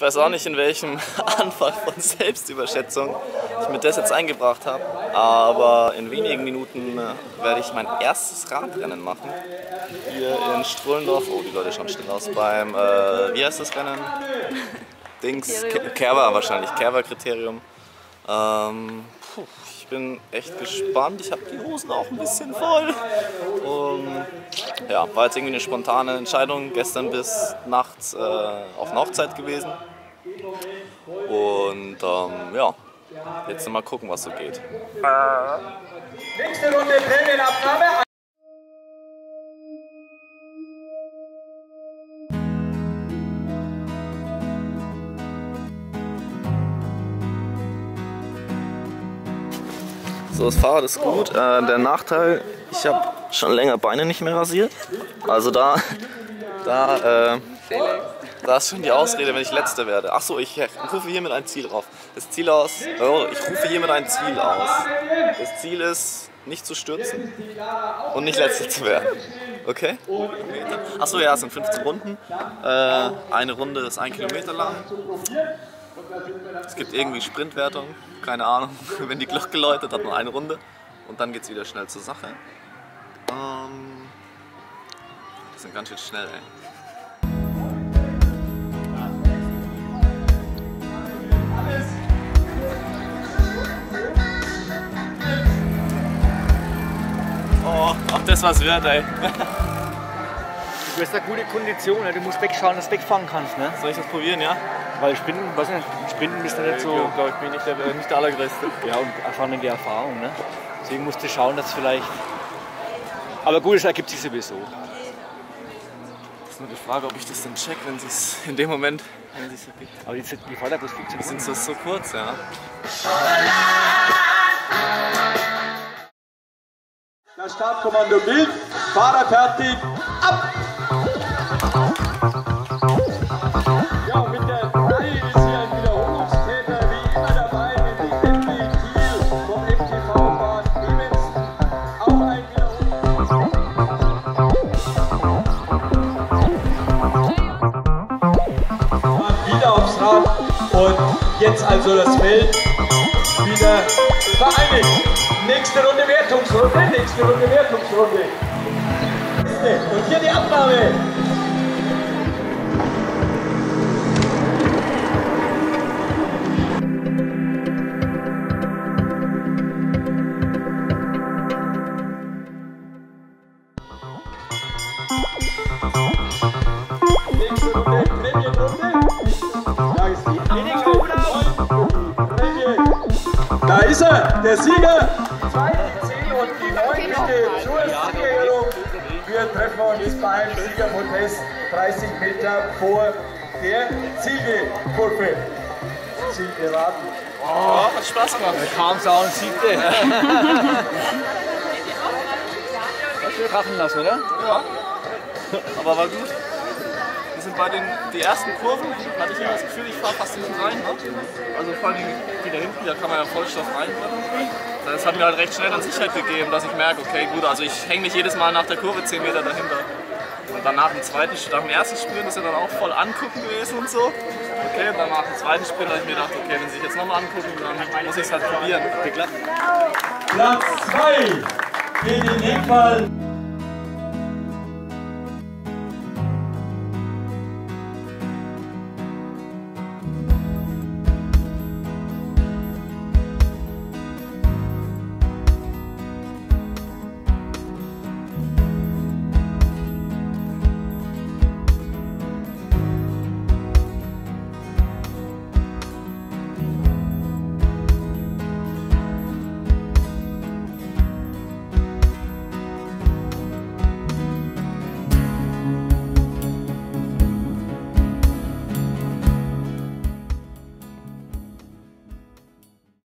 Ich weiß auch nicht, in welchem Anfall von Selbstüberschätzung ich mir das jetzt eingebracht habe. Aber in wenigen Minuten äh, werde ich mein erstes Radrennen machen. Hier in Strullendorf. Oh, die Leute schauen still aus. Beim, äh, wie heißt das Rennen? Dings, Kerber wahrscheinlich, Kerber-Kriterium. Ähm, ich bin echt gespannt. Ich habe die Hosen auch ein bisschen voll. Und, ja, war jetzt irgendwie eine spontane Entscheidung. Gestern bis nachts äh, auf einer Hochzeit gewesen. Und ähm, ja, jetzt mal gucken, was so geht. Nächste Runde Prämienabnahme. So, das Fahrrad ist gut. Äh, der Nachteil, ich habe schon länger Beine nicht mehr rasiert. Also da, da, äh, da ist schon die Ausrede, wenn ich Letzter werde. Achso, ich rufe hiermit ein Ziel auf. Das Ziel aus, oh, ich rufe hiermit ein Ziel aus. Das Ziel ist, nicht zu stürzen und nicht Letzter zu werden. Okay? Achso, ja, es sind 15 Runden. Äh, eine Runde ist ein Kilometer lang. Es gibt irgendwie Sprintwertung, keine Ahnung. Wenn die Glocke läutet, hat man eine Runde und dann geht es wieder schnell zur Sache. Ähm, die sind ganz schön schnell, ey. Oh, ob das was wird, ey. Du hast eine gute Kondition, ne? du musst wegschauen, dass du wegfahren kannst. Ne? Soll ich das probieren, ja? Weil Sprinten, weiß nicht, Sprinten bist du nicht so. Ich glaube, ich bin nicht der, nicht der Allergrößte. Ja, und erfahren die Erfahrung. Ne? Deswegen musst du schauen, dass vielleicht. Aber gut, es ergibt sich sowieso. Das ist nur die Frage, ob ich das dann check, wenn sie es in dem Moment. Wenn sie's ergibt. Aber die, die 15 Die sind so, so kurz, ja. Das Startkommando gilt. Fahrer fertig. Ab! Jetzt also das Feld wieder vereinigt. Nächste Runde Wertungsrunde, nächste Runde Wertungsrunde. Und hier die Abnahme. Da ist er, der Sieger. 2, 10 und die 9 steht zur Siegerehrung. Wir treffen uns beim Siegerprotest 30 Meter vor der Ziegelkurve. Ziel geraten. Oh, hat Spaß gemacht. Kaum Sau und siebte. Hast du raffen lassen, oder? Ja. Aber war gut. Wir sind bei den die ersten Kurven, hatte ich immer das Gefühl, ich fahre fast hinten rein. Ne? Also vor allem die da hinten, da kann man ja Vollstoff reinbrennen. Das hat mir halt recht schnell an Sicherheit gegeben, dass ich merke, okay gut, also ich hänge nicht jedes Mal nach der Kurve 10 Meter dahinter. Und dann nach dem zweiten, nach dem ersten Sprint ist ja dann auch voll angucken gewesen und so. Okay, und dann nach dem zweiten Sprint habe ich mir gedacht, okay, wenn sie sich jetzt nochmal angucken, dann muss ich es halt probieren. Geklappt. Platz 2 geht in dem Fall